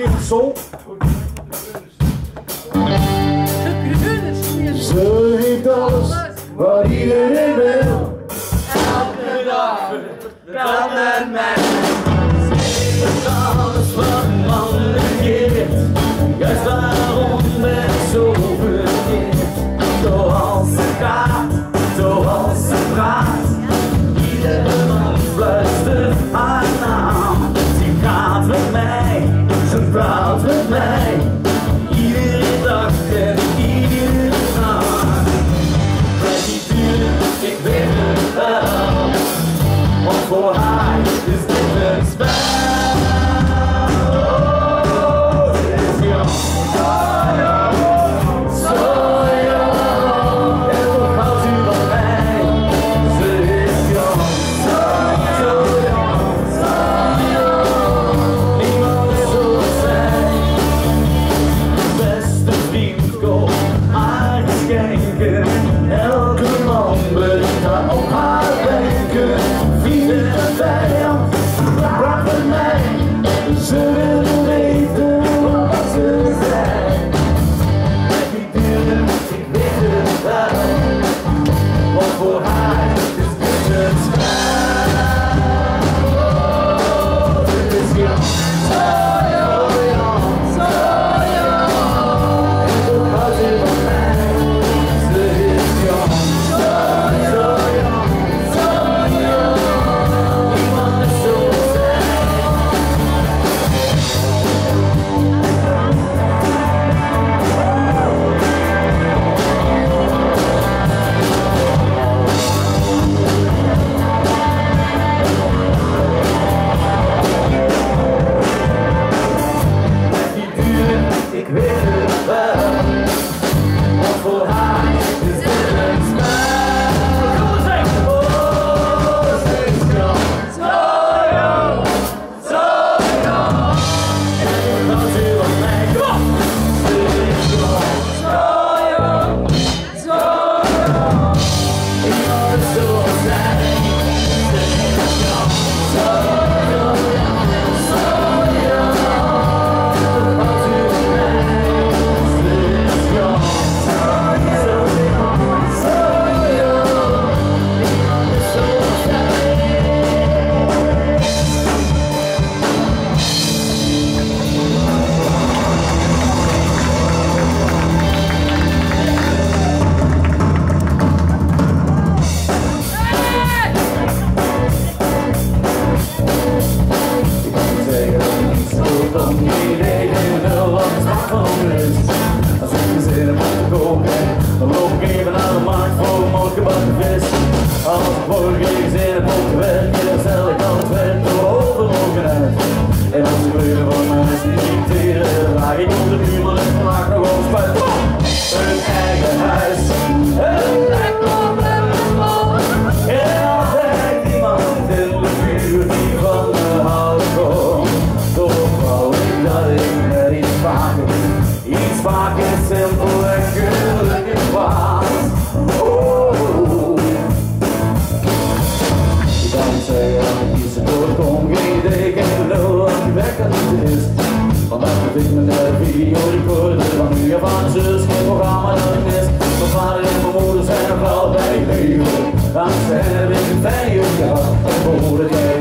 Gift Soul. Ze heeft alles waar iedereen so high so 是吧？havde video i på det. Det var nye og var programmer der det næste Så var det på modus, han har klaret bag i livet. Han sagde, hvilken fag jeg har På det